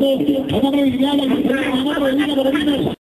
Hacer la tierra,